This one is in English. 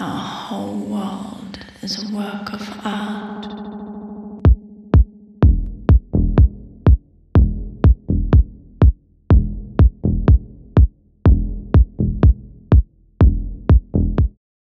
Our whole world is a work of art.